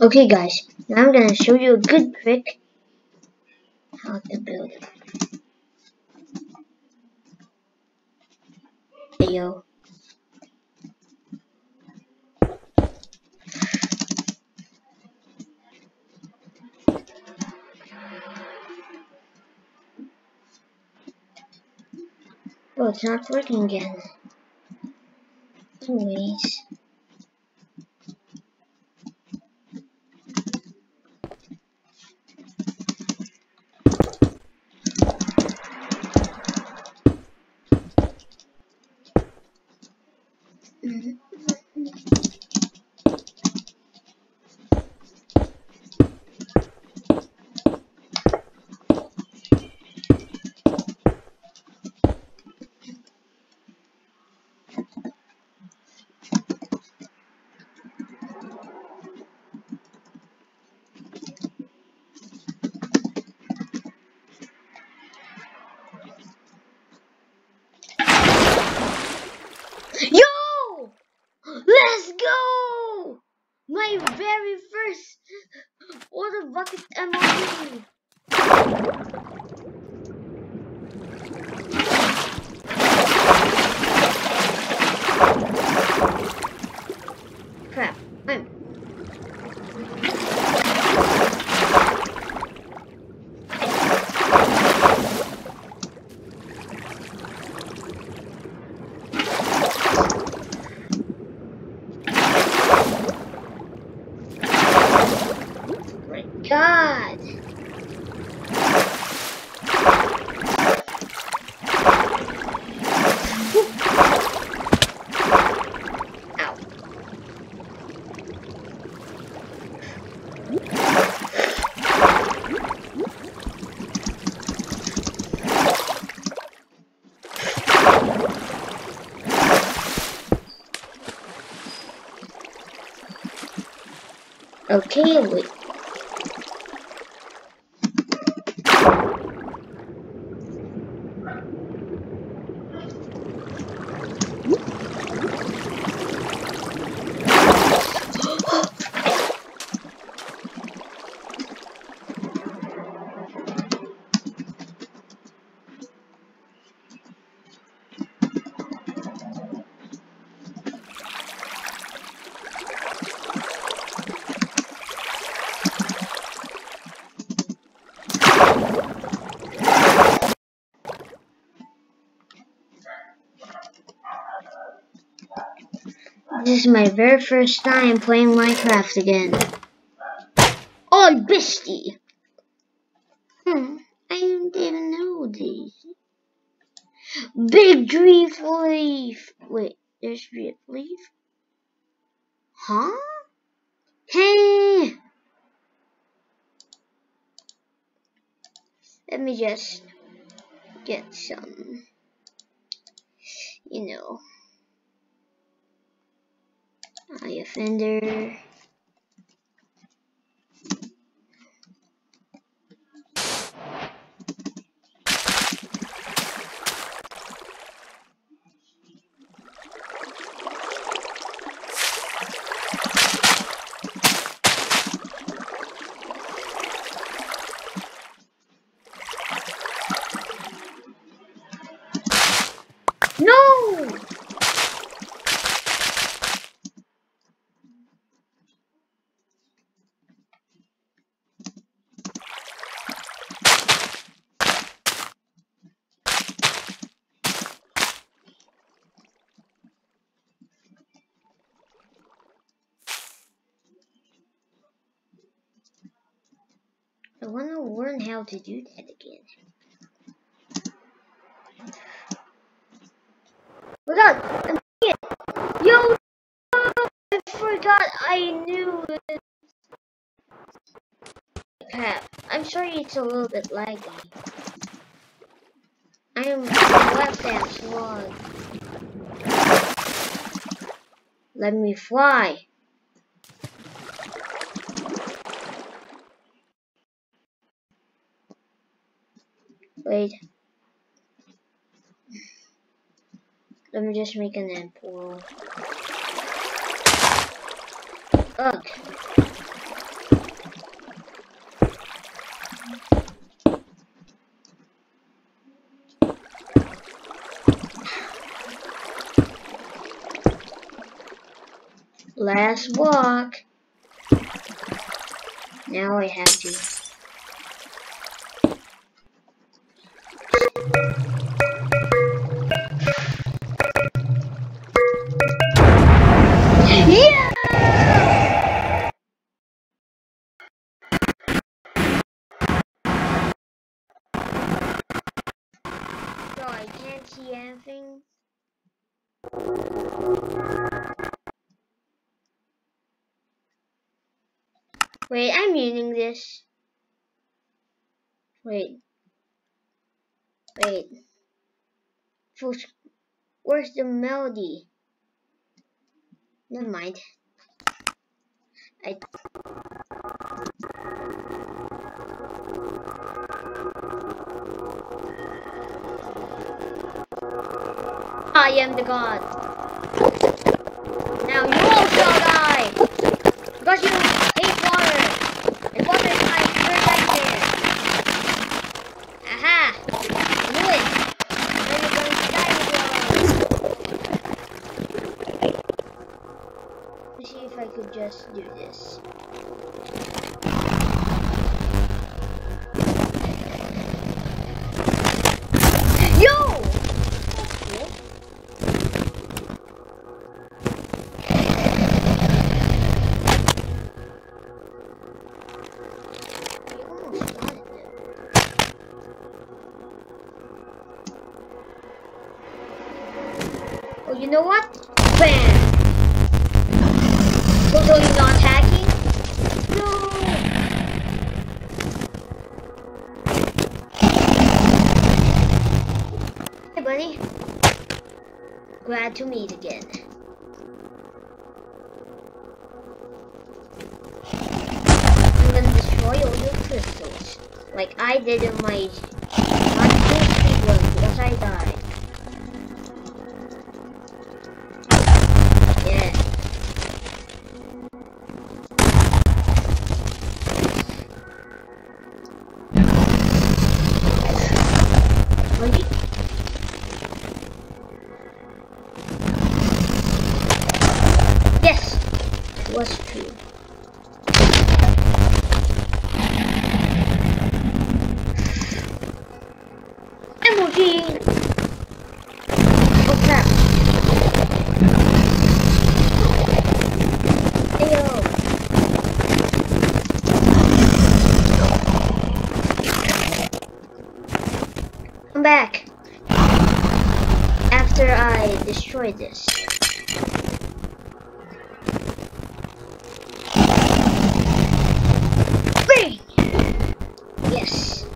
Okay guys, now I'm gonna show you a good trick how to build. Video. Oh, it's not working again. Anyways. Yo! Let's go! My very first water bucket MLG. Crap. I'm my god. Okay, wait. This is my very first time playing Minecraft again. Oh, bestie! Hmm, I didn't know these. Big Dripleaf! Wait, there's Drift Leaf? Huh? Hey! Let me just get some, you know. Eye offender. No! I want to learn how to do that again. I'm it! Yo! I forgot I knew it. Crap. I'm sorry it's a little bit laggy. I am left hand slug. Let me fly. Wait. Let me just make an amp wall. Okay. Last walk. Now I have to. So I can't see anything. Wait, I'm using this. Wait. Wait. Where's the melody? Never mind. I I am the god. Now you all shall die! Because you hate water! And water is my nightmare! Aha! Knew it! Now you're going to die with water. Let's see if I could just do this. You know what? Bam! Totally not hacking? No! Hey, buddy. Glad to meet again. I'm gonna destroy all your crystals. Like I did in my not because I died. Yeah. Buddy. Yes, it was true. Emoji. Oh crap. Ayo. Come back. After I destroy this. Bang! Yes.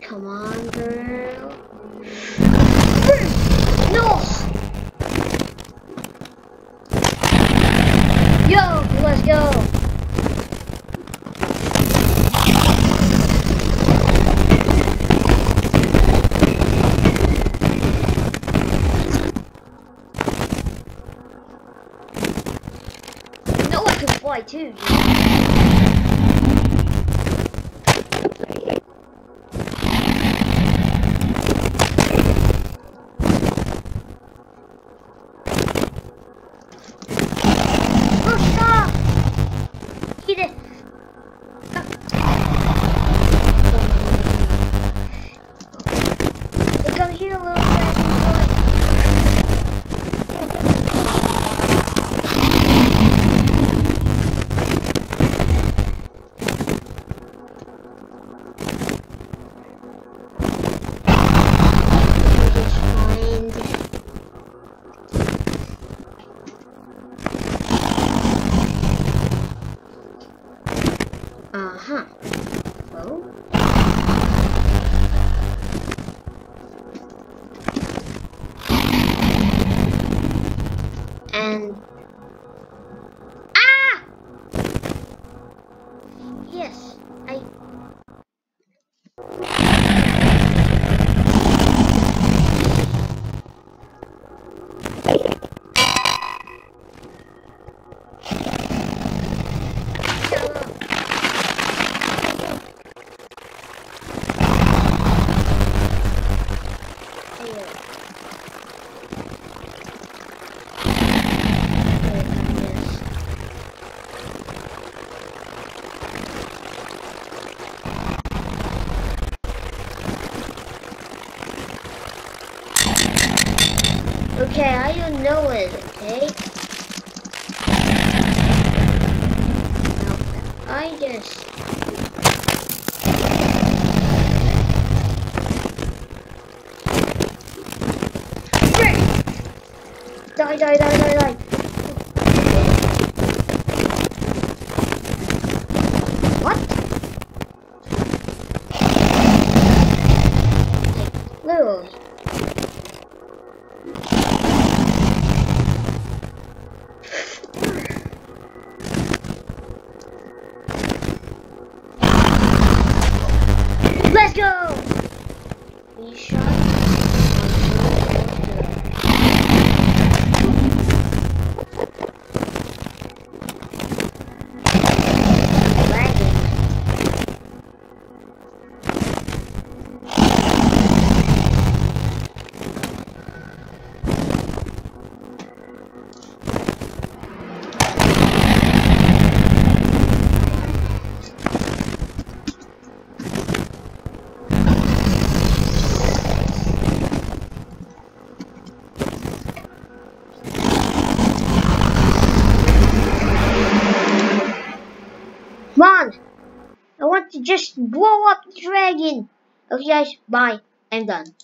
Come on, girl. Bang! No! Yo, let's go. No, I can fly too. Oh, stop! Eat it. Stop. Come here, little dragon boy. Okay, I don't know it, okay? I just... Die, die, die, die, die. Just blow up the dragon! Okay guys, bye. I'm done.